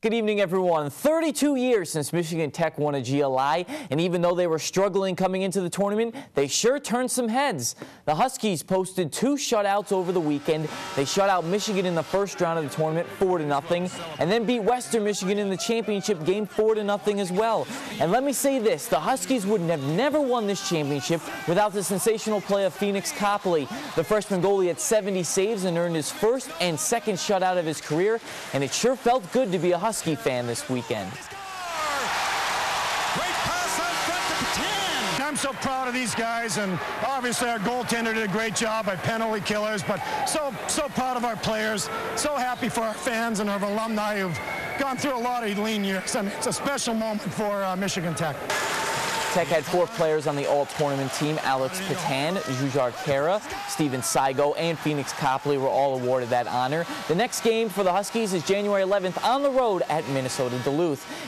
Good evening, everyone. 32 years since Michigan Tech won a GLI, and even though they were struggling coming into the tournament, they sure turned some heads. The Huskies posted two shutouts over the weekend. They shut out Michigan in the first round of the tournament, 4 to nothing, and then beat Western Michigan in the championship game 4 to nothing as well. And let me say this, the Huskies would have never won this championship without the sensational play of Phoenix Copley. The freshman goalie had 70 saves and earned his first and second shutout of his career, and it sure felt good to be a Husky fan this weekend. I'm so proud of these guys, and obviously our goaltender did a great job by penalty killers, but so so proud of our players, so happy for our fans and our alumni who've gone through a lot of lean years. I mean, it's a special moment for uh, Michigan Tech. Tech had four players on the all-tournament team. Alex Petan, Jujhar Khaira, Steven Seigo, and Phoenix Copley were all awarded that honor. The next game for the Huskies is January 11th on the road at Minnesota Duluth.